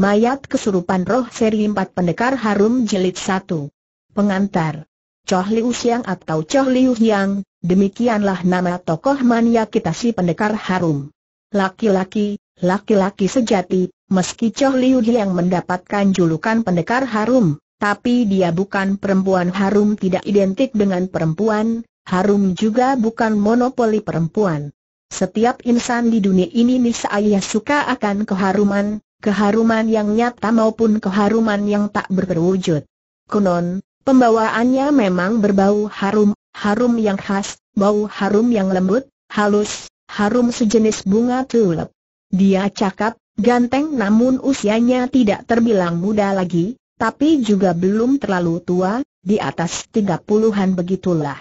Mayat Kesurupan Roh Seri 4 Pendekar Harum Jilid 1 Pengantar Choh Liu Xiang atau Choh Liu Hiang, demikianlah nama tokoh mania kita si Pendekar Harum. Laki-laki, laki-laki sejati, meski Choh Liu Hiang mendapatkan julukan Pendekar Harum, tapi dia bukan perempuan harum tidak identik dengan perempuan, harum juga bukan monopoli perempuan. Setiap insan di dunia ini niscaya suka akan keharuman, keharuman yang nyata maupun keharuman yang tak berwujud. Konon, pembawaannya memang berbau harum, harum yang khas, bau harum yang lembut, halus, harum sejenis bunga tulip. Dia cakap, ganteng namun usianya tidak terbilang muda lagi, tapi juga belum terlalu tua, di atas tiga puluhan begitulah.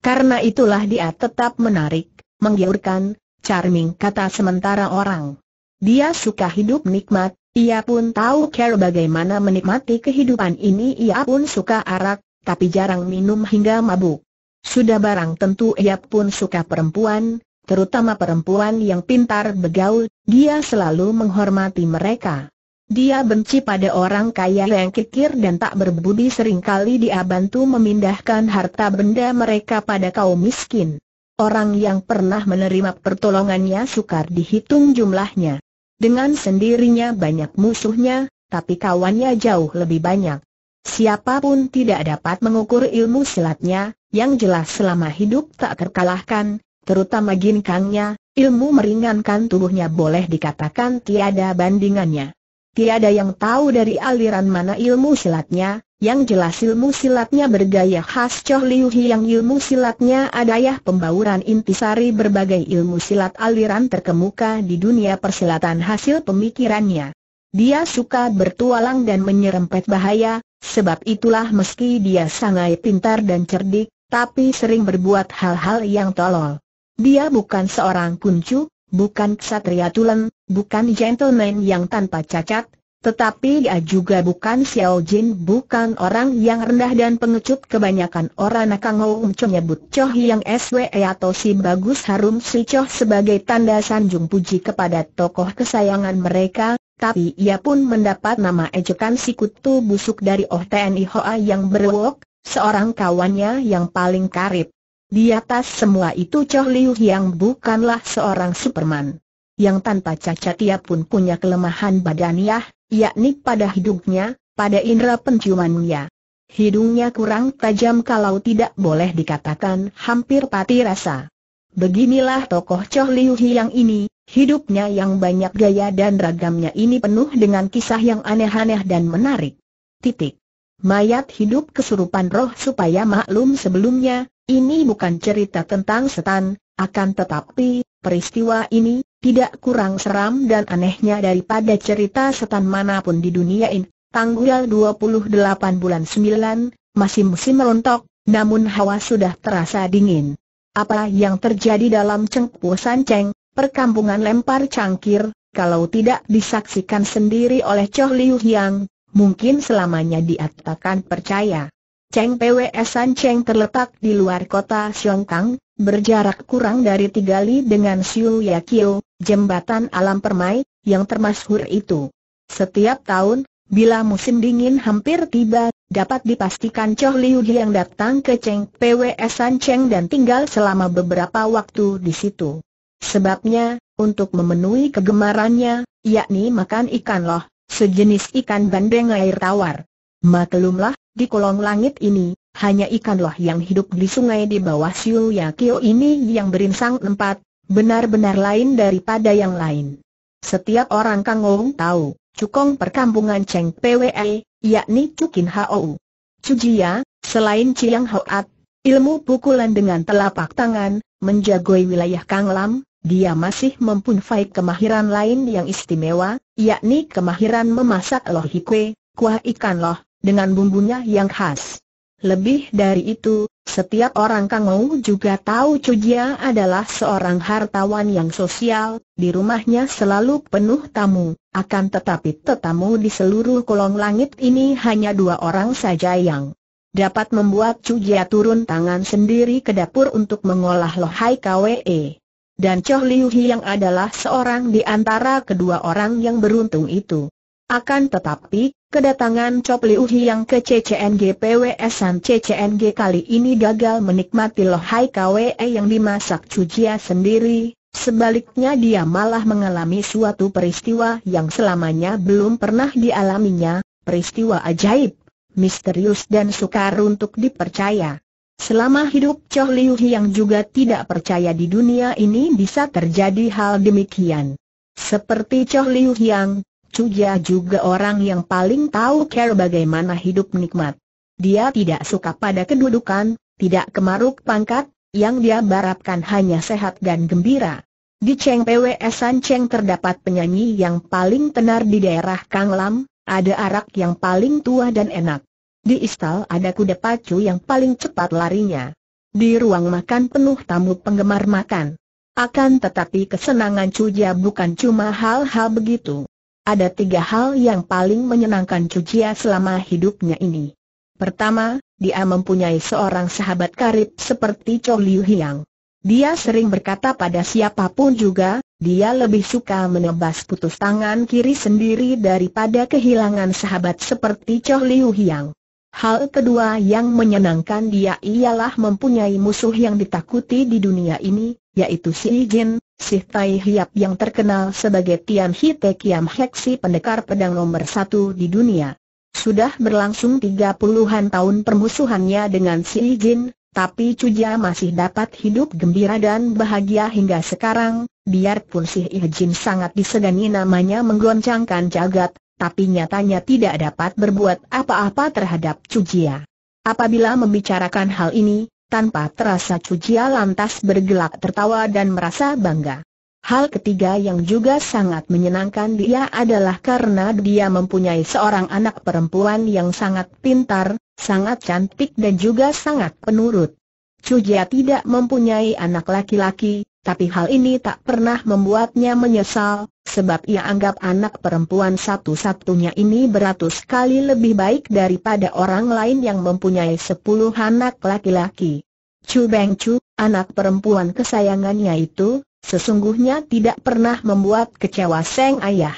Karena itulah dia tetap menarik, menggiurkan, charming kata sementara orang. Dia suka hidup nikmat, ia pun tahu cara bagaimana menikmati kehidupan ini ia pun suka arak, tapi jarang minum hingga mabuk. Sudah barang tentu ia pun suka perempuan, terutama perempuan yang pintar begaul, dia selalu menghormati mereka. Dia benci pada orang kaya yang kikir dan tak berbudi sering kali dia bantu memindahkan harta benda mereka pada kaum miskin. Orang yang pernah menerima pertolongannya sukar dihitung jumlahnya. Dengan sendirinya banyak musuhnya, tapi kawannya jauh lebih banyak. Siapa pun tidak dapat mengukur ilmu silatnya, yang jelas selama hidup tak terkalahkan, terutama ginkangnya, ilmu meringankan tubuhnya boleh dikatakan tiada bandingannya. Tiada yang tahu dari aliran mana ilmu silatnya, yang jelas ilmu silatnya bergaya khas Choh Liu yang ilmu silatnya adayah pembauran intisari berbagai ilmu silat aliran terkemuka di dunia persilatan hasil pemikirannya. Dia suka bertualang dan menyerempet bahaya, sebab itulah meski dia sangat pintar dan cerdik, tapi sering berbuat hal-hal yang tolol. Dia bukan seorang kuncu, bukan ksatria tulen, bukan gentleman yang tanpa cacat, tetapi dia juga bukan Xiao Jin bukan orang yang rendah dan pengecut kebanyakan orang Kang Hong nyebut Choh yang SWE atau si bagus harum si Choh sebagai tanda sanjung puji kepada tokoh kesayangan mereka, tapi ia pun mendapat nama ejekan si kutu busuk dari Oh TNI Hoa yang berwok, seorang kawannya yang paling karib. Di atas semua itu Choh Liu yang bukanlah seorang Superman. Yang tanpa cacat ia pun punya kelemahan badaniah, yakni pada hidungnya, pada indera penciumannya. Hidungnya kurang tajam kalau tidak boleh dikatakan hampir pati rasa. Beginilah tokoh Choh Liu yang ini, hidupnya yang banyak gaya dan ragamnya ini penuh dengan kisah yang aneh-aneh dan menarik. Titik. Mayat hidup kesurupan roh supaya maklum sebelumnya, ini bukan cerita tentang setan, akan tetapi, peristiwa ini, tidak kurang seram dan anehnya daripada cerita setan mana pun di dunia ini. Tanggal 28 bulan 9, masih musim rontok, namun hawa sudah terasa dingin. Apa yang terjadi dalam Cengpu Sanceng, perkampungan lempar cangkir, kalau tidak disaksikan sendiri oleh Choh Liu Hiang, mungkin selamanya dia takkan percaya. Cheng PWS Sanceng terletak di luar kota Xiongkang, berjarak kurang dari tiga li dengan Siu Yakio, jembatan alam permai, yang termasyhur itu. Setiap tahun, bila musim dingin hampir tiba, dapat dipastikan Choh Liu yang datang ke Cheng PWS San Cheng dan tinggal selama beberapa waktu di situ. Sebabnya, untuk memenuhi kegemarannya, yakni makan ikan loh, sejenis ikan bandeng air tawar. Maklumlah, di kolong langit ini, hanya ikan loh yang hidup di sungai di bawah Siu Yakio ini yang berinsang empat, benar-benar lain daripada yang lain. Setiap orang Kangong tahu, cukong perkampungan Cheng PWE, yakni Cukin Hou. Cujia, selain Chiang Hoat, ilmu pukulan dengan telapak tangan, menjagoi wilayah Kang Lam, dia masih mempunyai kemahiran lain yang istimewa, yakni kemahiran memasak loh hikwe, kuah ikan loh, dengan bumbunya yang khas. Lebih dari itu, setiap orang Kangou juga tahu Cujia adalah seorang hartawan yang sosial, di rumahnya selalu penuh tamu, akan tetapi tetamu di seluruh kolong langit ini hanya dua orang saja yang dapat membuat Cujia turun tangan sendiri ke dapur untuk mengolah lohai KWE. Dan Choh Liu yang adalah seorang di antara kedua orang yang beruntung itu. Akan tetapi, kedatangan Chop Liu Hiang ke CCNG PWSan CCNG kali ini gagal menikmati lohai KWE yang dimasak Cujia sendiri, sebaliknya dia malah mengalami suatu peristiwa yang selamanya belum pernah dialaminya, peristiwa ajaib, misterius dan sukar untuk dipercaya. Selama hidup Chow Liu Hiang juga tidak percaya di dunia ini bisa terjadi hal demikian. Seperti Chow Liu Hiang, Cuja juga orang yang paling tahu care bagaimana hidup nikmat. Dia tidak suka pada kedudukan, tidak kemaruk pangkat, yang dia barapkan hanya sehat dan gembira. Di Cheng PWS San Cheng terdapat penyanyi yang paling tenar di daerah Kang Lam, ada arak yang paling tua dan enak. Di istal ada kuda pacu yang paling cepat larinya. Di ruang makan penuh tamu penggemar makan. Akan tetapi kesenangan Cuja bukan cuma hal-hal begitu. Ada tiga hal yang paling menyenangkan Cucia selama hidupnya ini. Pertama, dia mempunyai seorang sahabat karib seperti Chow Liu Hiang. Dia sering berkata pada siapa pun juga, dia lebih suka menebas putus tangan kiri sendiri daripada kehilangan sahabat seperti Chow Liu Hiang. Hal kedua yang menyenangkan dia ialah mempunyai musuh yang ditakuti di dunia ini, yaitu si Jin, si Tai Hiap yang terkenal sebagai Tian Hite Kiam Hek si pendekar pedang nomor satu di dunia. Sudah berlangsung tiga puluhan tahun permusuhannya dengan si Jin, tapi Cuja masih dapat hidup gembira dan bahagia hingga sekarang, biarpun si Jin sangat disegani namanya menggoncangkan jagat, tapi nyatanya tidak dapat berbuat apa-apa terhadap Cujia. Apabila membicarakan hal ini, tanpa terasa Cujia lantas bergelak tertawa dan merasa bangga. Hal ketiga yang juga sangat menyenangkan dia adalah karena dia mempunyai seorang anak perempuan yang sangat pintar, sangat cantik dan juga sangat penurut. Cujia tidak mempunyai anak laki-laki, tapi hal ini tak pernah membuatnya menyesal, sebab ia anggap anak perempuan satu-satunya ini beratus kali lebih baik daripada orang lain yang mempunyai sepuluh anak laki-laki. Chu Beng Chu, anak perempuan kesayangannya itu, sesungguhnya tidak pernah membuat kecewa Seng Ayah.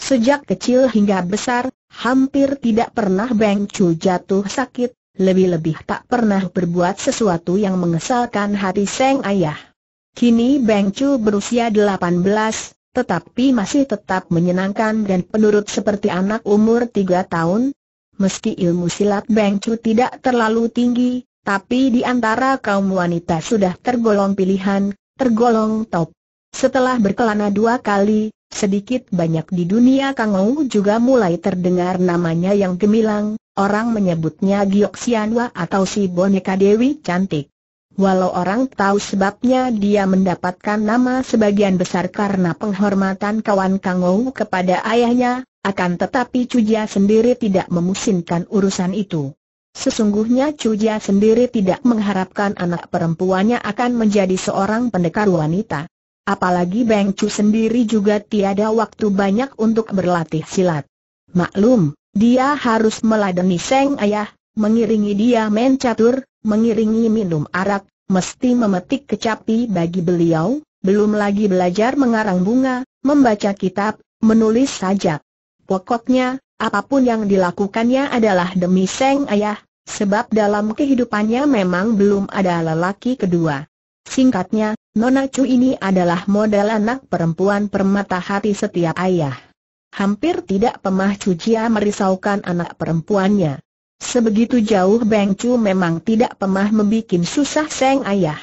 Sejak kecil hingga besar, hampir tidak pernah Beng Chu jatuh sakit, lebih-lebih tak pernah berbuat sesuatu yang mengesalkan hati Seng Ayah. Kini Beng Chu berusia 18, tetapi masih tetap menyenangkan dan penurut seperti anak umur tiga tahun. Meski ilmu silat Beng Chu tidak terlalu tinggi, tapi di antara kaum wanita sudah tergolong pilihan, tergolong top. Setelah berkelana dua kali, sedikit banyak di dunia Kangou juga mulai terdengar namanya yang gemilang, orang menyebutnya Giok Sianwa atau si boneka Dewi cantik. Walau orang tahu sebabnya dia mendapatkan nama sebagian besar karena penghormatan kawan Kangou kepada ayahnya, akan tetapi Cuja sendiri tidak memusinkan urusan itu. Sesungguhnya Cuja sendiri tidak mengharapkan anak perempuannya akan menjadi seorang pendekar wanita. Apalagi Beng Chu sendiri juga tiada waktu banyak untuk berlatih silat. Maklum, dia harus meladeni Seng Ayah, mengiringi dia main catur, mengiringi minum arak, mesti memetik kecapi bagi beliau, belum lagi belajar mengarang bunga, membaca kitab, menulis saja. Pokoknya, apa pun yang dilakukannya adalah demi Seng Ayah, sebab dalam kehidupannya memang belum ada lelaki kedua. Singkatnya, Nona Chu ini adalah model anak perempuan permata hati setiap ayah. Hampir tidak pemah Cucia merisaukan anak perempuannya. Sebegitu jauh Beng Chu memang tidak pernah membuat susah Seng Ayah.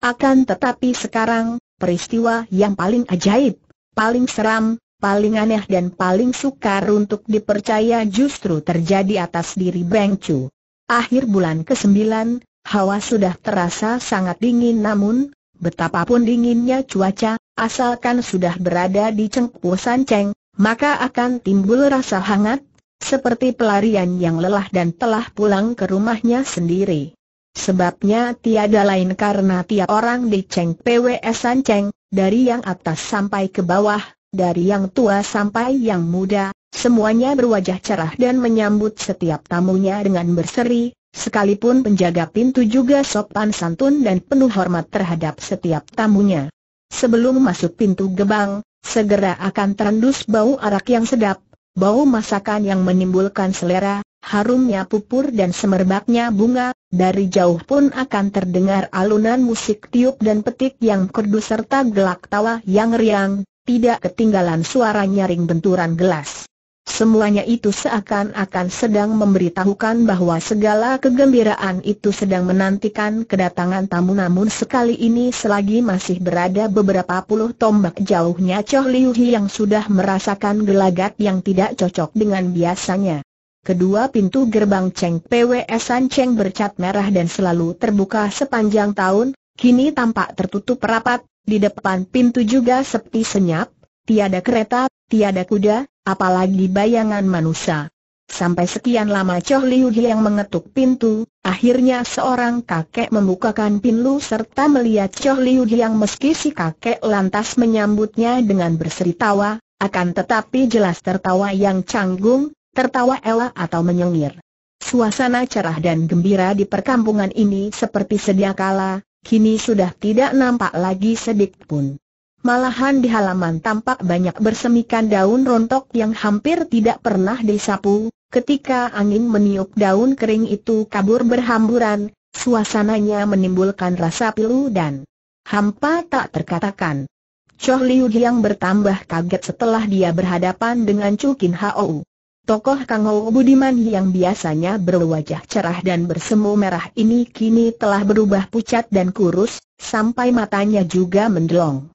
Akan tetapi sekarang, peristiwa yang paling ajaib, paling seram, paling aneh dan paling sukar untuk dipercaya justru terjadi atas diri Beng Chu. Akhir bulan ke-9, hawa sudah terasa sangat dingin namun, betapapun dinginnya cuaca, asalkan sudah berada di Cengpu Sanceng, maka akan timbul rasa hangat, seperti pelarian yang lelah dan telah pulang ke rumahnya sendiri. Sebabnya tiada lain karena tiap orang di Cheng PWS Sanceng, dari yang atas sampai ke bawah, dari yang tua sampai yang muda, semuanya berwajah cerah dan menyambut setiap tamunya dengan berseri, sekalipun penjaga pintu juga sopan santun dan penuh hormat terhadap setiap tamunya. Sebelum masuk pintu gebang, segera akan terendus bau arak yang sedap, bau masakan yang menimbulkan selera, harumnya pupur dan semerbaknya bunga, dari jauh pun akan terdengar alunan musik tiup dan petik yang kerdu serta gelak tawa yang riang, tidak ketinggalan suara nyaring benturan gelas. Semuanya itu seakan-akan sedang memberitahukan bahwa segala kegembiraan itu sedang menantikan kedatangan tamu namun sekali ini selagi masih berada beberapa puluh tombak jauhnya Choh Liu Hi yang sudah merasakan gelagat yang tidak cocok dengan biasanya. Kedua pintu gerbang Cheng PWS San Cheng bercat merah dan selalu terbuka sepanjang tahun, kini tampak tertutup rapat, di depan pintu juga sepi senyap, tiada kereta, tiada kuda, apalagi bayangan manusia. Sampai sekian lama Choh Liu yang mengetuk pintu, akhirnya seorang kakek membukakan pintu serta melihat Choh Liu yang meski si kakek lantas menyambutnya dengan berseri tawa, akan tetapi jelas tertawa yang canggung, tertawa elak atau menyengir. Suasana cerah dan gembira di perkampungan ini seperti sedia kala, kini sudah tidak nampak lagi sedikit pun. Malahan di halaman tampak banyak bersemikan daun rontok yang hampir tidak pernah disapu, ketika angin meniup daun kering itu kabur berhamburan, suasananya menimbulkan rasa pilu dan hampa tak terkatakan. Choh Liu yang bertambah kaget setelah dia berhadapan dengan Chu Kin Hao. Tokoh Kang Ho Budiman yang biasanya berwajah cerah dan bersemu merah ini kini telah berubah pucat dan kurus, sampai matanya juga mendelong.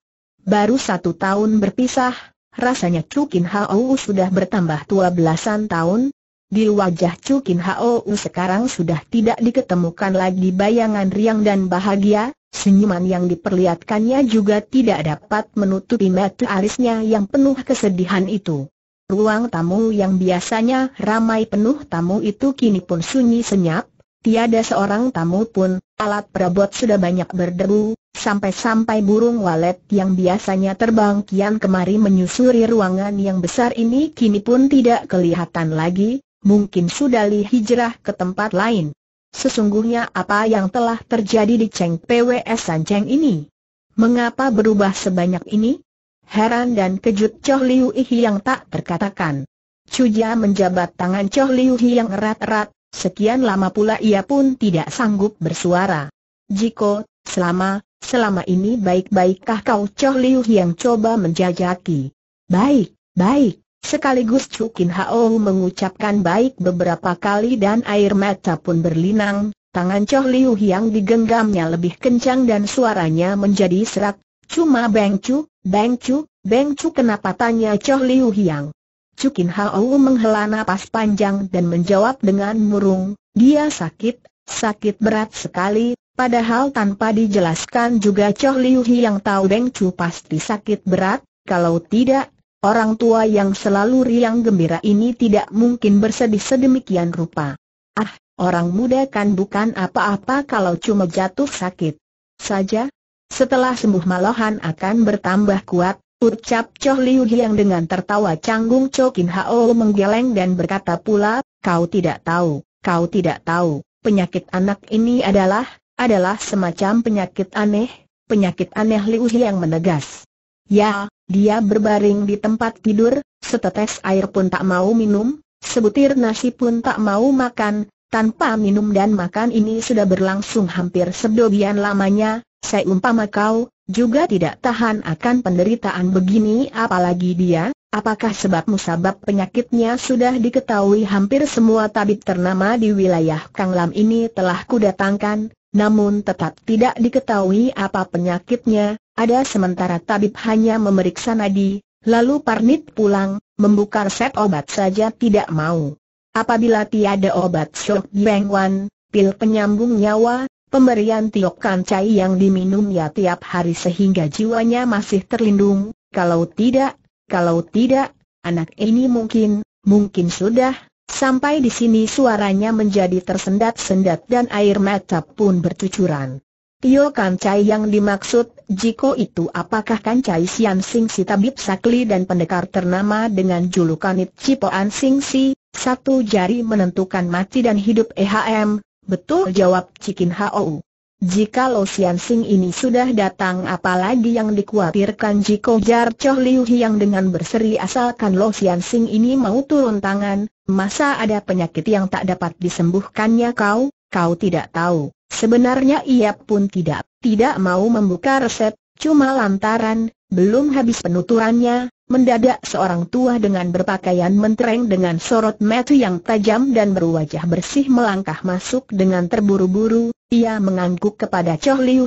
Baru satu tahun berpisah, rasanya Cukin Hao sudah bertambah tua belasan tahun. Di wajah Cukin Hao sekarang sudah tidak diketemukan lagi bayangan riang dan bahagia, senyuman yang diperlihatkannya juga tidak dapat menutupi mata arisnya yang penuh kesedihan itu. Ruang tamu yang biasanya ramai penuh tamu itu kini pun sunyi senyap, tiada seorang tamu pun, alat perabot sudah banyak berdebu, Sampai-sampai burung walet yang biasanya terbang kian kemari menyusuri ruangan yang besar ini kini pun tidak kelihatan lagi, mungkin sudah li hijrah ke tempat lain. Sesungguhnya apa yang telah terjadi di Cheng PWS Sanceng ini? Mengapa berubah sebanyak ini? Heran dan kejut Choh Liu Ihi yang tak terkatakan. Cuja menjabat tangan Choh Liu Hi yang erat-erat, sekian lama pula ia pun tidak sanggup bersuara. Jiko, selama, Selama ini baik-baikkah kau Choh Liu yang coba menjajaki? Baik, baik. Sekaligus Cukin Hao mengucapkan baik beberapa kali dan air mata pun berlinang, tangan Choh Liu yang digenggamnya lebih kencang dan suaranya menjadi serak. Cuma Beng Chu, Beng Chu, Beng Chu kenapa tanya Choh Liu Hiang? Cukin Hao menghela napas panjang dan menjawab dengan murung, dia sakit, sakit berat sekali, Padahal tanpa dijelaskan juga Choh Liu yang tahu Beng Chu pasti sakit berat, kalau tidak, orang tua yang selalu riang gembira ini tidak mungkin bersedih sedemikian rupa. Ah, orang muda kan bukan apa-apa kalau cuma jatuh sakit saja. Setelah sembuh malahan akan bertambah kuat, ucap Choh Liu yang dengan tertawa canggung Chow Kin Hao menggeleng dan berkata pula, kau tidak tahu, kau tidak tahu, penyakit anak ini adalah, adalah semacam penyakit aneh, penyakit aneh Liu yang menegas. Ya, dia berbaring di tempat tidur, setetes air pun tak mau minum, sebutir nasi pun tak mau makan, tanpa minum dan makan ini sudah berlangsung hampir sedobian lamanya, saya umpama kau, juga tidak tahan akan penderitaan begini apalagi dia, apakah sebab musabab penyakitnya sudah diketahui hampir semua tabib ternama di wilayah Kanglam ini telah kudatangkan, namun tetap tidak diketahui apa penyakitnya, ada sementara tabib hanya memeriksa nadi, lalu Parnit pulang, membuka resep obat saja tidak mau. Apabila tiada obat Shok Beng Wan, pil penyambung nyawa, pemberian Tiok Kancai yang diminumnya tiap hari sehingga jiwanya masih terlindung, kalau tidak, kalau tidak, anak ini mungkin, mungkin sudah, Sampai di sini suaranya menjadi tersendat-sendat dan air mata pun bercucuran. Tio Kancai yang dimaksud, Jiko itu apakah Kancai Sian Sing si tabib sakli dan pendekar ternama dengan julukan It Cipoan Sing si, satu jari menentukan mati dan hidup EHM, betul jawab Cikin Hao. Jika Lo Sian Sing ini sudah datang apalagi yang dikhawatirkan jika jar Choh Liu Hiang dengan berseri asalkan Lo Sian Sing ini mau turun tangan, masa ada penyakit yang tak dapat disembuhkannya kau, kau tidak tahu. Sebenarnya ia pun tidak, tidak mau membuka resep, cuma lantaran, belum habis penuturannya, mendadak seorang tua dengan berpakaian mentereng dengan sorot mata yang tajam dan berwajah bersih melangkah masuk dengan terburu-buru, ia mengangguk kepada Chow Liu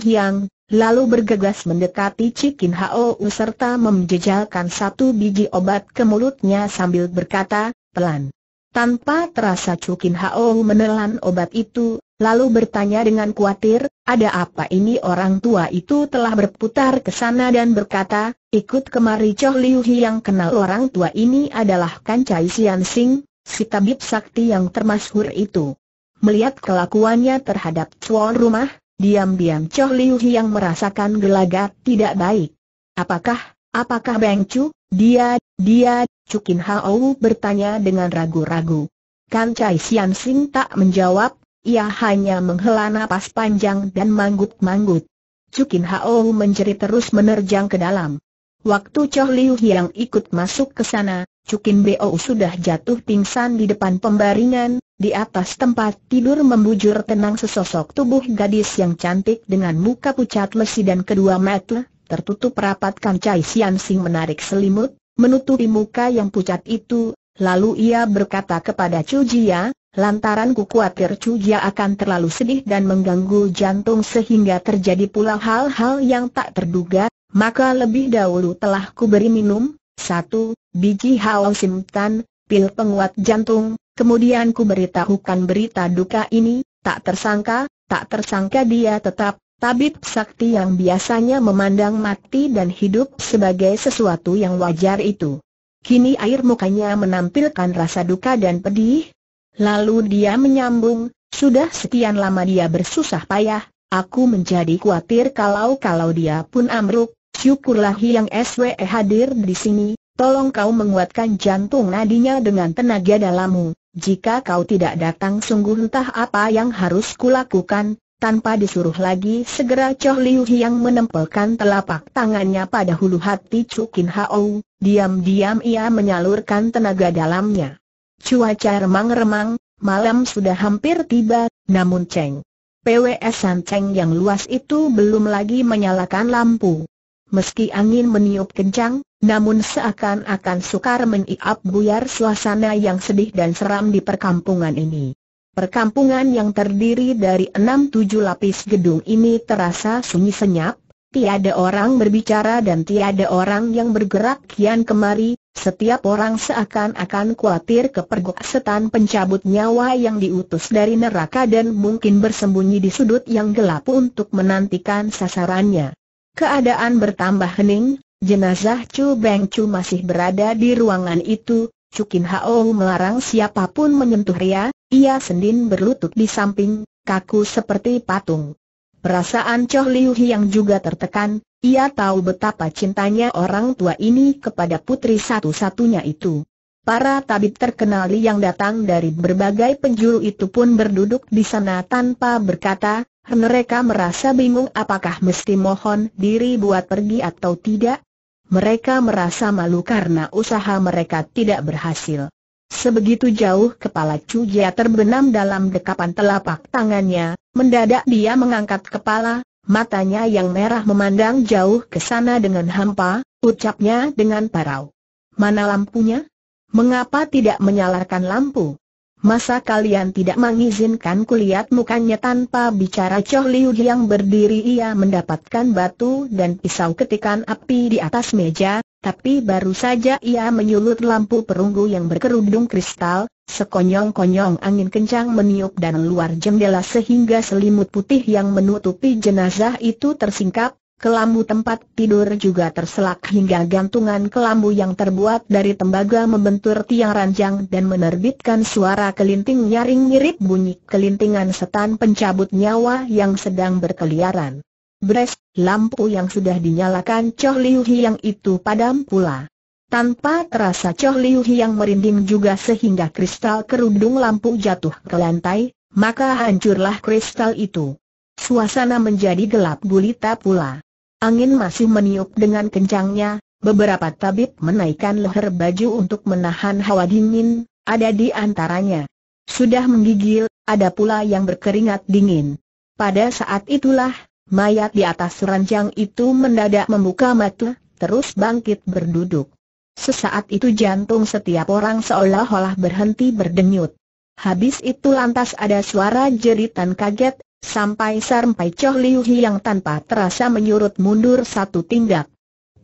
lalu bergegas mendekati Cikin Hao serta menjejalkan satu biji obat ke mulutnya sambil berkata, pelan. Tanpa terasa Cukin Hao menelan obat itu, lalu bertanya dengan khawatir, ada apa ini orang tua itu telah berputar ke sana dan berkata, ikut kemari Chow Liu kenal orang tua ini adalah Kancai Sian Sing, si tabib sakti yang termasyhur itu. Melihat kelakuannya terhadap tuan rumah, diam-diam Choh Liu yang merasakan gelagat tidak baik. Apakah, apakah Beng Chu, dia, dia, Cukin Hao bertanya dengan ragu-ragu. Kan Chai Sian Sing tak menjawab, ia hanya menghela napas panjang dan manggut-manggut. Cukin Hao menjerit terus menerjang ke dalam. Waktu Choh Liu yang ikut masuk ke sana, Cukin Bo sudah jatuh pingsan di depan pembaringan, di atas tempat tidur membujur tenang sesosok tubuh gadis yang cantik dengan muka pucat lesi dan kedua mata, tertutup rapat Kancai Sian Sing menarik selimut, menutupi muka yang pucat itu, lalu ia berkata kepada Chu Jia, lantaran ku khawatir Chu Jia akan terlalu sedih dan mengganggu jantung sehingga terjadi pula hal-hal yang tak terduga, maka lebih dahulu telah ku beri minum, satu, biji hao simtan, pil penguat jantung, Kemudian ku beritahukan berita duka ini, tak tersangka, tak tersangka dia tetap, tabib sakti yang biasanya memandang mati dan hidup sebagai sesuatu yang wajar itu. Kini air mukanya menampilkan rasa duka dan pedih. Lalu dia menyambung, sudah sekian lama dia bersusah payah, aku menjadi khawatir kalau-kalau dia pun amruk, syukurlah yang SWE hadir di sini, tolong kau menguatkan jantung nadinya dengan tenaga dalammu. Jika kau tidak datang sungguh entah apa yang harus kulakukan, tanpa disuruh lagi segera Choh Liu yang menempelkan telapak tangannya pada hulu hati Cukin Hao, diam-diam ia menyalurkan tenaga dalamnya. Cuaca remang-remang, malam sudah hampir tiba, namun Cheng. PWS Cheng yang luas itu belum lagi menyalakan lampu. Meski angin meniup kencang, namun seakan-akan sukar meniap buyar suasana yang sedih dan seram di perkampungan ini. Perkampungan yang terdiri dari enam tujuh lapis gedung ini terasa sunyi senyap, tiada orang berbicara dan tiada orang yang bergerak kian kemari, setiap orang seakan-akan khawatir kepergok setan pencabut nyawa yang diutus dari neraka dan mungkin bersembunyi di sudut yang gelap untuk menantikan sasarannya. Keadaan bertambah hening, Jenazah Chu Beng Chu masih berada di ruangan itu, Cukin Hao melarang siapa pun menyentuh Ria, ia sendin berlutut di samping, kaku seperti patung. Perasaan Choh Liu yang juga tertekan, ia tahu betapa cintanya orang tua ini kepada putri satu-satunya itu. Para tabib terkenal yang datang dari berbagai penjuru itu pun berduduk di sana tanpa berkata, mereka merasa bingung apakah mesti mohon diri buat pergi atau tidak, mereka merasa malu karena usaha mereka tidak berhasil. Sebegitu jauh kepala Chu Jia terbenam dalam dekapan telapak tangannya, mendadak dia mengangkat kepala, matanya yang merah memandang jauh ke sana dengan hampa, ucapnya dengan parau. Mana lampunya? Mengapa tidak menyalakan lampu? Masa kalian tidak mengizinkan kulihat mukanya tanpa bicara Choh Liu yang berdiri ia mendapatkan batu dan pisau ketikan api di atas meja, tapi baru saja ia menyulut lampu perunggu yang berkerudung kristal, sekonyong-konyong angin kencang meniup dan luar jendela sehingga selimut putih yang menutupi jenazah itu tersingkap, Kelambu tempat tidur juga terselak hingga gantungan kelambu yang terbuat dari tembaga membentur tiang ranjang dan menerbitkan suara kelinting nyaring mirip bunyi kelintingan setan pencabut nyawa yang sedang berkeliaran. Bres, lampu yang sudah dinyalakan Choh Liu yang itu padam pula. Tanpa terasa Choh Liu yang merinding juga sehingga kristal kerudung lampu jatuh ke lantai, maka hancurlah kristal itu. suasana menjadi gelap gulita pula. Angin masih meniup dengan kencangnya, beberapa tabib menaikkan leher baju untuk menahan hawa dingin, ada di antaranya. Sudah menggigil, ada pula yang berkeringat dingin. Pada saat itulah, mayat di atas ranjang itu mendadak membuka mata, terus bangkit berduduk. Sesaat itu jantung setiap orang seolah-olah berhenti berdenyut. Habis itu lantas ada suara jeritan kaget, sampai-sampai Choh Liu yang tanpa terasa menyurut mundur satu tindak.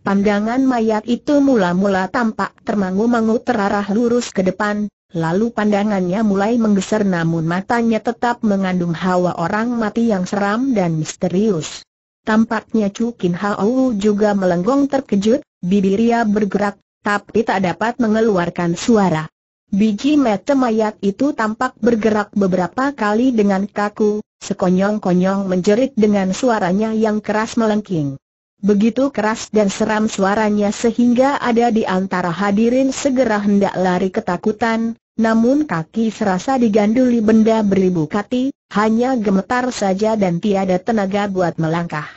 Pandangan mayat itu mula-mula tampak termangu-mangu terarah lurus ke depan, lalu pandangannya mulai menggeser namun matanya tetap mengandung hawa orang mati yang seram dan misterius. Tampaknya Chu Kin Hao juga melenggong terkejut, bibirnya bergerak, tapi tak dapat mengeluarkan suara. Biji mata mayat itu tampak bergerak beberapa kali dengan kaku, sekonyong-konyong menjerit dengan suaranya yang keras melengking. Begitu keras dan seram suaranya sehingga ada di antara hadirin segera hendak lari ketakutan, namun kaki serasa diganduli benda beribu kati, hanya gemetar saja dan tiada tenaga buat melangkah.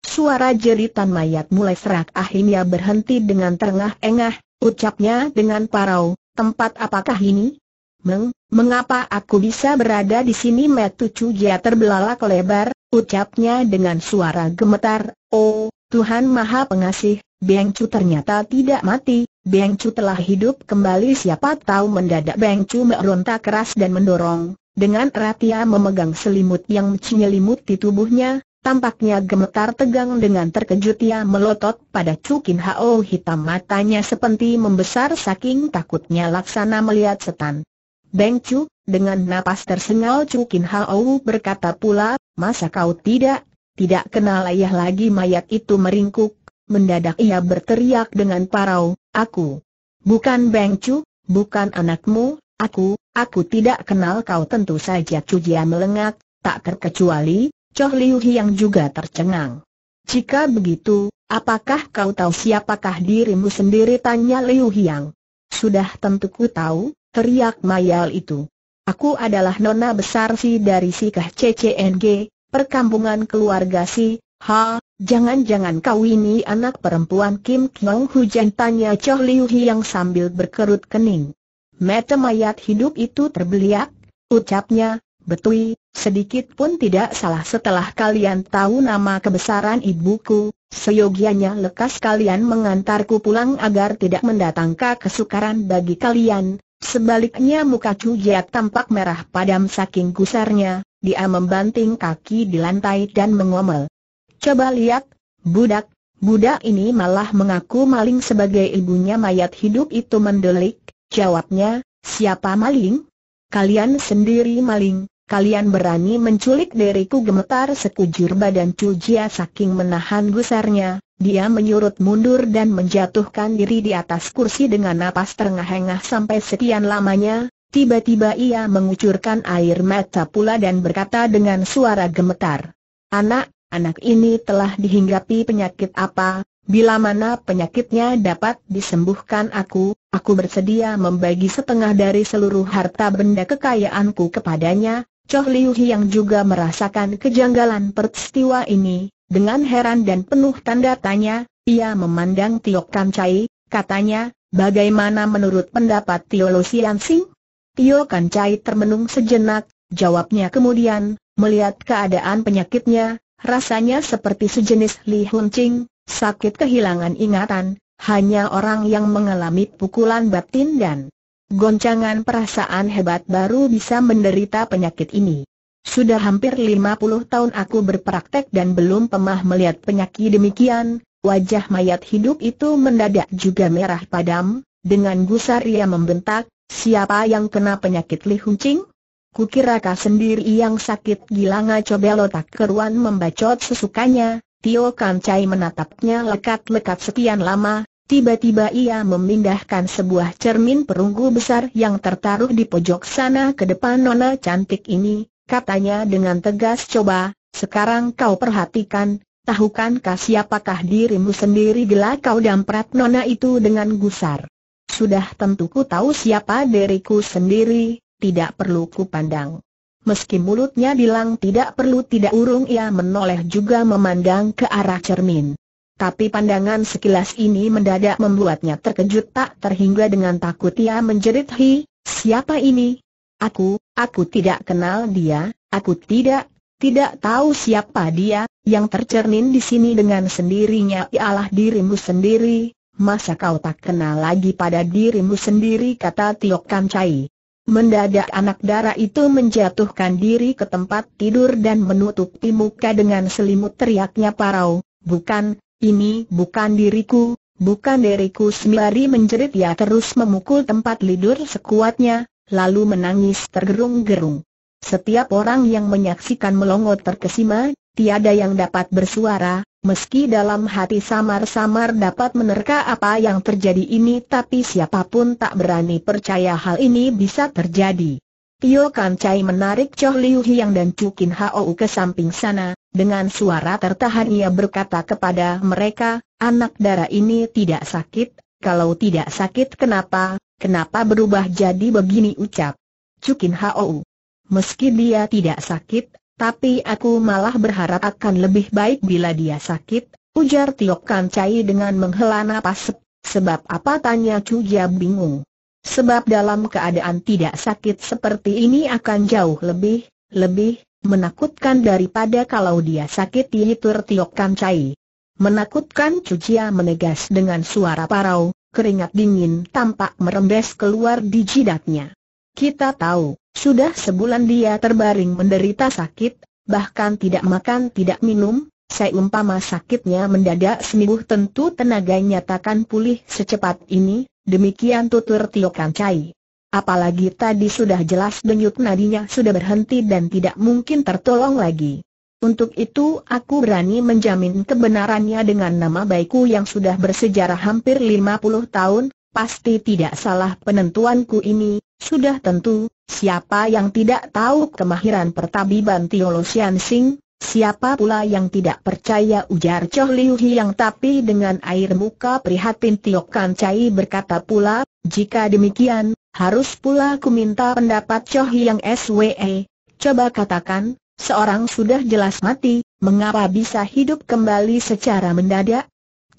Suara jeritan mayat mulai serak akhirnya berhenti dengan terengah-engah, ucapnya dengan parau, tempat apakah ini? Meng, mengapa aku bisa berada di sini? Metu Cuja terbelalak lebar, ucapnya dengan suara gemetar, oh, Tuhan Maha Pengasih, Beng Cu ternyata tidak mati, Beng Cu telah hidup kembali. Siapa tahu mendadak Beng Cu meronta keras dan mendorong, dengan erat ia memegang selimut yang menyelimuti tubuhnya, Tampaknya gemetar tegang dengan terkejut ia melotot pada Cukin Hao hitam matanya seperti membesar saking takutnya laksana melihat setan. Beng Cu, dengan napas tersengal Cukin Hao berkata pula, masa kau tidak, tidak kenal ayah lagi mayat itu meringkuk, mendadak ia berteriak dengan parau, aku. Bukan Beng Cu, bukan anakmu, aku, aku tidak kenal kau tentu saja Cujia melengak, tak terkecuali, Choh Liu Hiang juga tercengang. Jika begitu, apakah kau tahu siapakah dirimu sendiri? Tanya Liu Hiang. Sudah tentu ku tahu, teriak Mayal itu. Aku adalah nona besar si dari si Kah CCNG, perkampungan keluarga si, ha, jangan-jangan kau ini anak perempuan Kim Kiong Hujan tanya Choh Liu Hiang sambil berkerut kening. Mata mayat hidup itu terbeliak, ucapnya, Betui, sedikit pun tidak salah setelah kalian tahu nama kebesaran ibuku, seyogianya lekas kalian mengantarku pulang agar tidak mendatangkan kesukaran bagi kalian. Sebaliknya muka Cujia tampak merah padam saking gusarnya, dia membanting kaki di lantai dan mengomel. Coba lihat, budak, budak ini malah mengaku maling sebagai ibunya mayat hidup itu mendelik, jawabnya, siapa maling? Kalian sendiri maling, Kalian berani menculik diriku gemetar sekujur badan Cujia saking menahan gusarnya, dia menyurut mundur dan menjatuhkan diri di atas kursi dengan napas terengah-engah sampai sekian lamanya, tiba-tiba ia mengucurkan air mata pula dan berkata dengan suara gemetar. Anak, anak ini telah dihinggapi penyakit apa, bila mana penyakitnya dapat disembuhkan aku, aku bersedia membagi setengah dari seluruh harta benda kekayaanku kepadanya, Choh Liu yang juga merasakan kejanggalan peristiwa ini, dengan heran dan penuh tanda tanya, ia memandang Tio Kan Chai, katanya, bagaimana menurut pendapat Tio Lo Sian Sing? Tio Kan Chai termenung sejenak, jawabnya kemudian, melihat keadaan penyakitnya, rasanya seperti sejenis Li Hun Ching, sakit kehilangan ingatan, hanya orang yang mengalami pukulan batin dan goncangan perasaan hebat baru bisa menderita penyakit ini. Sudah hampir 50 tahun aku berpraktek dan belum pernah melihat penyakit demikian, wajah mayat hidup itu mendadak juga merah padam, dengan gusar ia membentak, siapa yang kena penyakit lihuncing? Kukira kau sendiri yang sakit gila ngaco tak keruan membacot sesukanya, Tio Kancai menatapnya lekat-lekat sekian lama, Tiba-tiba ia memindahkan sebuah cermin perunggu besar yang tertaruh di pojok sana ke depan nona cantik ini, katanya dengan tegas coba, sekarang kau perhatikan, tahukankah siapakah dirimu sendiri bila kau damprat nona itu dengan gusar. Sudah tentu ku tahu siapa diriku sendiri, tidak perlu ku pandang. Meski mulutnya bilang tidak perlu tidak urung ia menoleh juga memandang ke arah cermin. Tapi pandangan sekilas ini mendadak membuatnya terkejut tak terhingga dengan takut ia menjerit hi, siapa ini? Aku, aku tidak kenal dia, aku tidak, tidak tahu siapa dia, yang tercermin di sini dengan sendirinya ialah dirimu sendiri, masa kau tak kenal lagi pada dirimu sendiri kata Tiok Kancai. Mendadak anak darah itu menjatuhkan diri ke tempat tidur dan menutupi muka dengan selimut teriaknya parau, bukan, ini bukan diriku, bukan diriku sembari menjerit ia terus memukul tempat tidur sekuatnya, lalu menangis tergerung-gerung. Setiap orang yang menyaksikan melongot terkesima, tiada yang dapat bersuara, Meski dalam hati samar-samar dapat menerka apa yang terjadi ini tapi siapa pun tak berani percaya hal ini bisa terjadi. Tio Kancai menarik Chow Liu Hiang dan Cukin Hao ke samping sana, dengan suara tertahan ia berkata kepada mereka, anak darah ini tidak sakit, kalau tidak sakit kenapa, kenapa berubah jadi begini ucap. Cukin Hao. Meski dia tidak sakit, tapi aku malah berharap akan lebih baik bila dia sakit, ujar Tiok Kancai dengan menghela napas. Sebab apa tanya Cuja bingung. Sebab dalam keadaan tidak sakit seperti ini akan jauh lebih, lebih, menakutkan daripada kalau dia sakit yitur Tiok Kancai. Menakutkan Cucia menegas dengan suara parau, keringat dingin tampak merembes keluar di jidatnya. Kita tahu, sudah sebulan dia terbaring menderita sakit, bahkan tidak makan tidak minum, seumpama sakitnya mendadak sembuh tentu tenaganya takkan pulih secepat ini, demikian tutur Tio Kancai. Apalagi tadi sudah jelas denyut nadinya sudah berhenti dan tidak mungkin tertolong lagi. Untuk itu aku berani menjamin kebenarannya dengan nama baikku yang sudah bersejarah hampir 50 tahun, pasti tidak salah penentuanku ini, sudah tentu, siapa yang tidak tahu kemahiran pertabiban Tio Sian Sing, siapa pula yang tidak percaya ujar Choh Liu Hiang tapi dengan air muka prihatin Tio Kancai berkata pula, jika demikian, harus pula ku minta pendapat Choh Hiang SWE, coba katakan, seorang sudah jelas mati, mengapa bisa hidup kembali secara mendadak?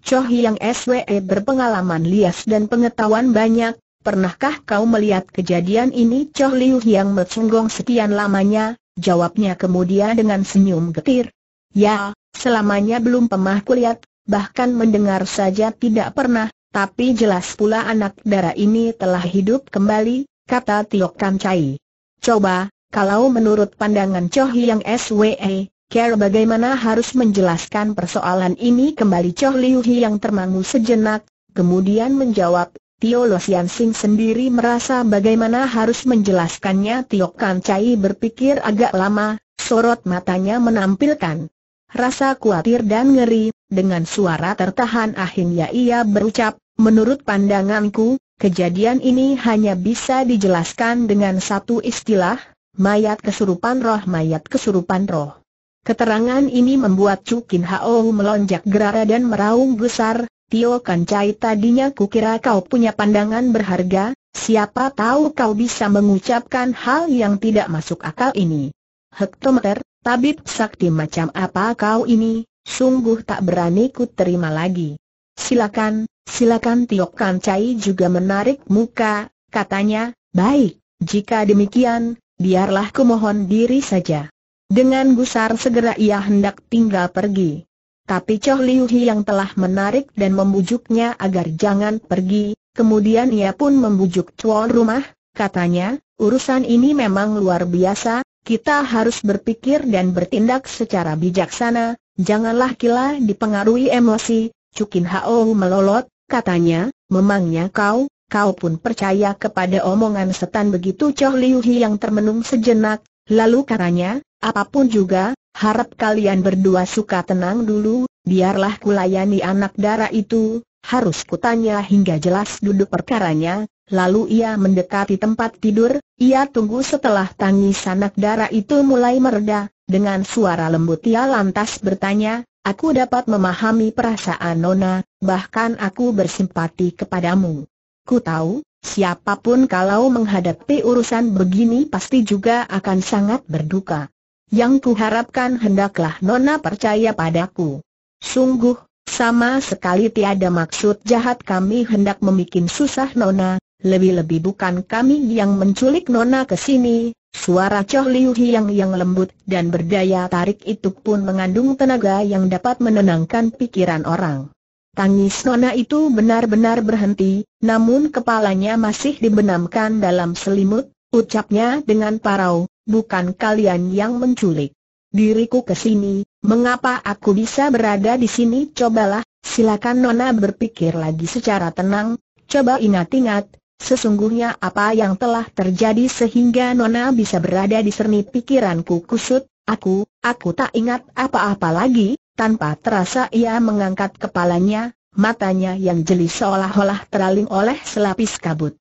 Choh Yang SWE berpengalaman lias dan pengetahuan banyak, Pernahkah kau melihat kejadian ini? Choh Liu yang mencenggong sekian lamanya, jawabnya kemudian dengan senyum getir. Ya, selamanya belum pernah kulihat, bahkan mendengar saja tidak pernah, tapi jelas pula anak darah ini telah hidup kembali, kata Tiok Kancai. Coba, kalau menurut pandangan Choh yang SWE, care bagaimana harus menjelaskan persoalan ini kembali Choh Liu yang termangu sejenak, kemudian menjawab, Tio Losian Sing sendiri merasa bagaimana harus menjelaskannya Tio Kancai berpikir agak lama, sorot matanya menampilkan rasa khawatir dan ngeri, dengan suara tertahan akhirnya ia berucap, menurut pandanganku, kejadian ini hanya bisa dijelaskan dengan satu istilah, mayat kesurupan roh mayat kesurupan roh. Keterangan ini membuat Cukin Hao melonjak gerara dan meraung besar, Tio Kancai tadinya kukira kau punya pandangan berharga, siapa tahu kau bisa mengucapkan hal yang tidak masuk akal ini. Hektometer, tabib sakti macam apa kau ini, sungguh tak berani ku terima lagi. Silakan, silakan Tio Kancai juga menarik muka, katanya, baik, jika demikian, biarlah kumohon diri saja. Dengan gusar segera ia hendak tinggal pergi. Tapi Choh Liu Hi yang telah menarik dan membujuknya agar jangan pergi, kemudian ia pun membujuk tuan rumah, katanya, urusan ini memang luar biasa, kita harus berpikir dan bertindak secara bijaksana, janganlah kila dipengaruhi emosi, Cukin Hao melolot, katanya, memangnya kau, kau pun percaya kepada omongan setan begitu? Choh Liu Hi yang termenung sejenak, lalu katanya, apa pun juga, Harap kalian berdua suka tenang dulu, biarlah kulayani anak darah itu, harus kutanya hingga jelas duduk perkaranya, lalu ia mendekati tempat tidur, ia tunggu setelah tangis anak darah itu mulai mereda, dengan suara lembut ia lantas bertanya, aku dapat memahami perasaan Nona, bahkan aku bersimpati kepadamu. Ku tahu, siapa pun kalau menghadapi urusan begini pasti juga akan sangat berduka. Yang kuharapkan hendaklah Nona percaya padaku. Sungguh, sama sekali tiada maksud jahat kami hendak membuat susah Nona, lebih-lebih bukan kami yang menculik Nona ke sini, Suara Choh Liu Hiang yang lembut dan berdaya tarik itu pun mengandung tenaga yang dapat menenangkan pikiran orang. Tangis nona itu benar-benar berhenti, namun kepalanya masih dibenamkan dalam selimut, ucapnya dengan parau, bukan kalian yang menculik. Diriku ke sini, mengapa aku bisa berada di sini? Cobalah, silakan nona berpikir lagi secara tenang, coba ingat-ingat, Sesungguhnya apa yang telah terjadi sehingga Nona bisa berada di serni pikiranku kusut, aku, aku tak ingat apa-apa lagi, tanpa terasa ia mengangkat kepalanya, matanya yang jeli seolah-olah teraling oleh selapis kabut.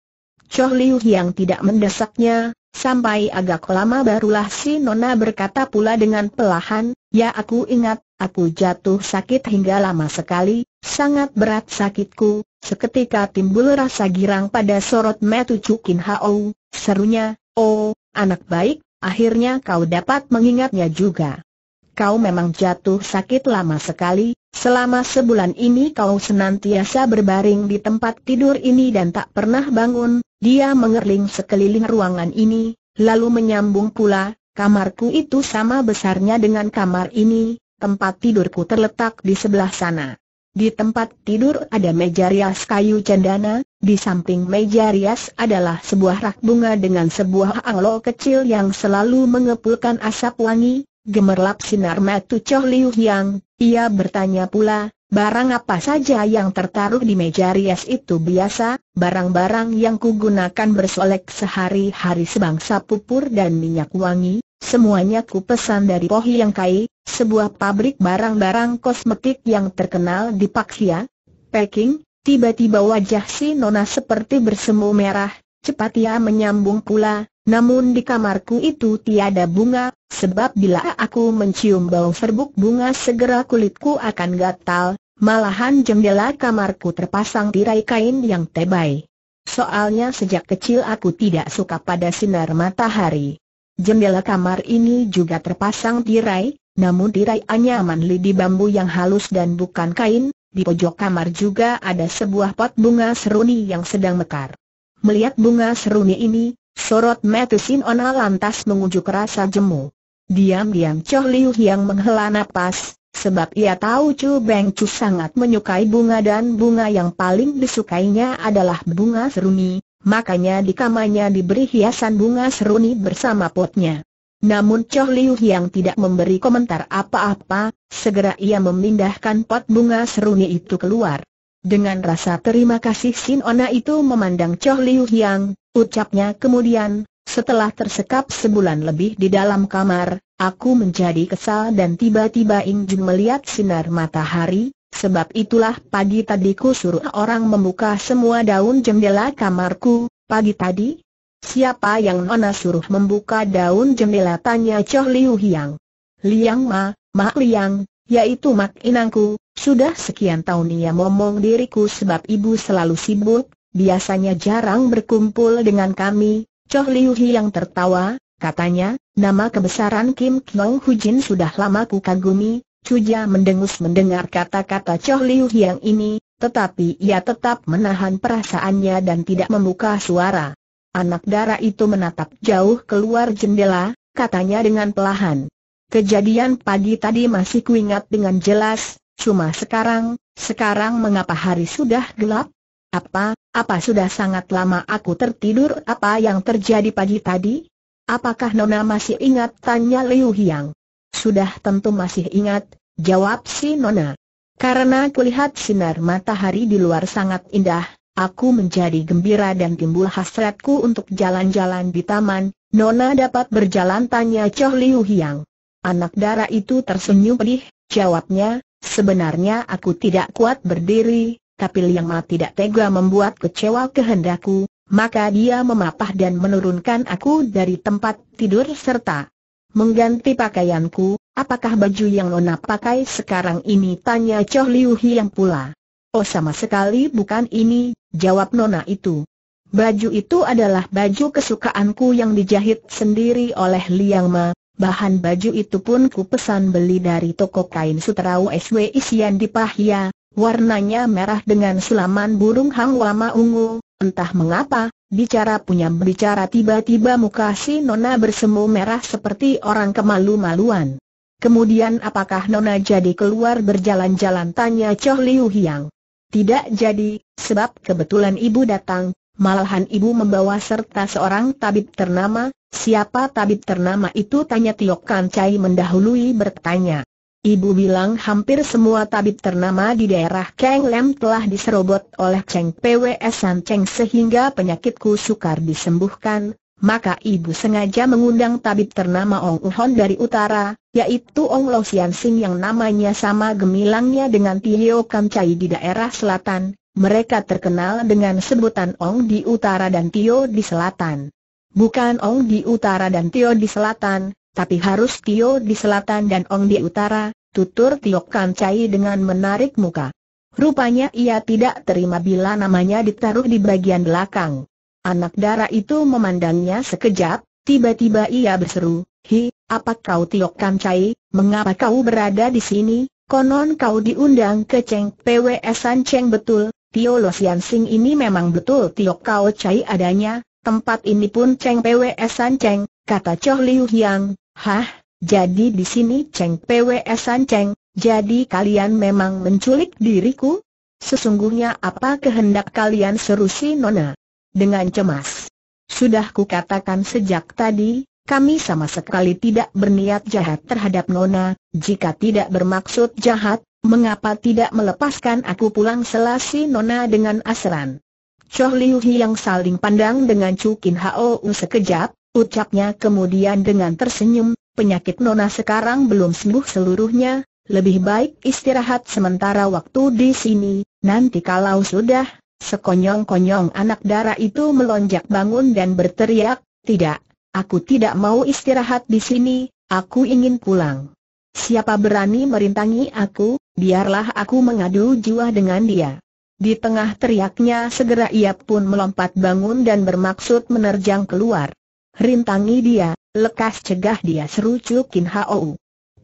Choh Liu yang tidak mendesaknya, sampai agak lama barulah si Nona berkata pula dengan pelahan, ya aku ingat, aku jatuh sakit hingga lama sekali, sangat berat sakitku, Seketika timbul rasa girang pada sorot metu Cukin Hao, serunya, oh, anak baik, akhirnya kau dapat mengingatnya juga. Kau memang jatuh sakit lama sekali, selama sebulan ini kau senantiasa berbaring di tempat tidur ini dan tak pernah bangun, dia mengerling sekeliling ruangan ini, lalu menyambung pula, kamarku itu sama besarnya dengan kamar ini, tempat tidurku terletak di sebelah sana. Di tempat tidur ada meja rias kayu cendana, di samping meja rias adalah sebuah rak bunga dengan sebuah anglo kecil yang selalu mengepulkan asap wangi, gemerlap sinar mata Choh Liu Hiang, ia bertanya pula, barang apa saja yang tertaruh di meja rias itu biasa, barang-barang yang kugunakan bersolek sehari-hari sebangsa pupur dan minyak wangi, Semuanya ku pesan dari Poh Yang Kai, sebuah pabrik barang-barang kosmetik yang terkenal di Paksia, Peking. Tiba-tiba wajah si Nona seperti bersemu merah, cepat ia menyambung pula, namun di kamarku itu tiada bunga, sebab bila aku mencium bau serbuk bunga segera kulitku akan gatal, malahan jendela kamarku terpasang tirai kain yang tebal. Soalnya sejak kecil aku tidak suka pada sinar matahari. Jendela kamar ini juga terpasang tirai, namun tirai anyaman lidi bambu yang halus dan bukan kain, di pojok kamar juga ada sebuah pot bunga seruni yang sedang mekar. Melihat bunga seruni ini, sorot Metusin Ona lantas mengujuk rasa jemu. Diam-diam Choh Liu yang menghela napas, sebab ia tahu Chu Beng Chu sangat menyukai bunga dan bunga yang paling disukainya adalah bunga seruni, makanya di kamarnya diberi hiasan bunga seruni bersama potnya. Namun Choh Liu yang tidak memberi komentar apa-apa, segera ia memindahkan pot bunga seruni itu keluar. Dengan rasa terima kasih Sin Ona itu memandang Choh Liu Hiang, ucapnya kemudian, setelah tersekap sebulan lebih di dalam kamar, aku menjadi kesal dan tiba-tiba Injun melihat sinar matahari, Sebab itulah pagi tadi ku suruh orang membuka semua daun jendela kamarku, pagi tadi? Siapa yang Nona suruh membuka daun jendela tanya Choh Liu Hiang. Liang Ma, Ma Liang, yaitu Mak Inangku, sudah sekian tahun ia ngomong diriku sebab ibu selalu sibuk, biasanya jarang berkumpul dengan kami, Choh Liu Hiang tertawa, katanya, nama kebesaran Kim Kiong Hujin sudah lama ku kagumi, Cuja mendengus mendengar kata-kata Choh Liu Hiang ini, tetapi ia tetap menahan perasaannya dan tidak membuka suara. Anak darah itu menatap jauh keluar jendela, katanya dengan pelahan. Kejadian pagi tadi masih kuingat dengan jelas, cuma sekarang, sekarang mengapa hari sudah gelap? Apa, apa sudah sangat lama aku tertidur apa yang terjadi pagi tadi? Apakah Nona masih ingat? Tanya Liu Hiang. Sudah tentu masih ingat, jawab si Nona. Karena kulihat sinar matahari di luar sangat indah, aku menjadi gembira dan timbul hasratku untuk jalan-jalan di taman. Nona dapat berjalan tanya Choh Liu Hiang. Anak darah itu tersenyum pedih, jawabnya, sebenarnya aku tidak kuat berdiri, tapi Liang Ma tidak tega membuat kecewa kehendakku, maka dia memapah dan menurunkan aku dari tempat tidur serta mengganti pakaianku, apakah baju yang Nona pakai sekarang ini? Tanya Choh Liu Hiang pula. Oh sama sekali bukan ini, jawab Nona itu. Baju itu adalah baju kesukaanku yang dijahit sendiri oleh Liang Ma. Bahan baju itu pun ku pesan beli dari toko kain sutera SW Isian di Pahia. Warnanya merah dengan sulaman burung hang wama ungu. Entah mengapa, bicara punya bicara tiba-tiba muka si Nona bersemu merah seperti orang kemalu-maluan. Kemudian apakah Nona jadi keluar berjalan-jalan tanya Choh Liu Hiang. Tidak jadi, sebab kebetulan ibu datang, Malahan ibu membawa serta seorang tabib ternama, siapa tabib ternama itu? Tanya Tiok Kan Cai mendahului bertanya. Ibu bilang hampir semua tabib ternama di daerah Keng Lem telah diserobot oleh Cheng PWS San Cheng sehingga penyakitku sukar disembuhkan, maka ibu sengaja mengundang tabib ternama Ong Uhon dari utara, yaitu Ong Lo Sian Sing yang namanya sama gemilangnya dengan Tio Kan Cai di daerah selatan, mereka terkenal dengan sebutan Ong di utara dan Tio di selatan. Bukan Ong di utara dan Tio di selatan, tapi harus Tio di selatan dan Ong di utara, tutur Tio Kancai dengan menarik muka. Rupanya ia tidak terima bila namanya ditaruh di bagian belakang. Anak darah itu memandangnya sekejap, tiba-tiba ia berseru, Hi, apa kau Tio Kancai, mengapa kau berada di sini? Konon kau diundang ke Cheng PWS San Cheng betul, Tio Lo Sian Sing ini memang betul Tio Kau Chai adanya, tempat ini pun Cheng PWS San Cheng, kata Choh Liu Hiang, hah, jadi di sini Cheng PWS San Cheng, jadi kalian memang menculik diriku? Sesungguhnya apa kehendak kalian seru si Nona? Dengan cemas. Sudah kukatakan sejak tadi, kami sama sekali tidak berniat jahat terhadap Nona, jika tidak bermaksud jahat, Mengapa tidak melepaskan aku pulang selasi nona dengan asran? Choh Liu yang saling pandang dengan Cukin Hao sekejap, ucapnya kemudian dengan tersenyum, penyakit nona sekarang belum sembuh seluruhnya, lebih baik istirahat sementara waktu di sini, nanti kalau sudah, sekonyong-konyong anak darah itu melonjak bangun dan berteriak, tidak, aku tidak mau istirahat di sini, aku ingin pulang. Siapa berani merintangi aku, biarlah aku mengadu jiwa dengan dia. Di tengah teriaknya segera ia pun melompat bangun dan bermaksud menerjang keluar. Rintangi dia, lekas cegah dia seru Cukin Hou.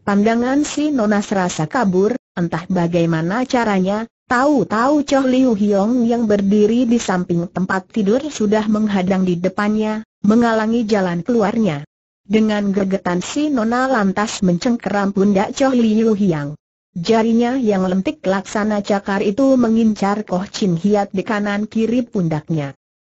Pandangan si Nona serasa kabur, entah bagaimana caranya, tahu-tahu Choh Liu Hiong yang berdiri di samping tempat tidur sudah menghadang di depannya, mengalangi jalan keluarnya. Dengan gegetan si Nona lantas mencengkeram pundak Choh Liu Hiang. Jarinya yang lentik laksana cakar itu mengincar Koh Chin Hiat di kanan kiri pundaknya.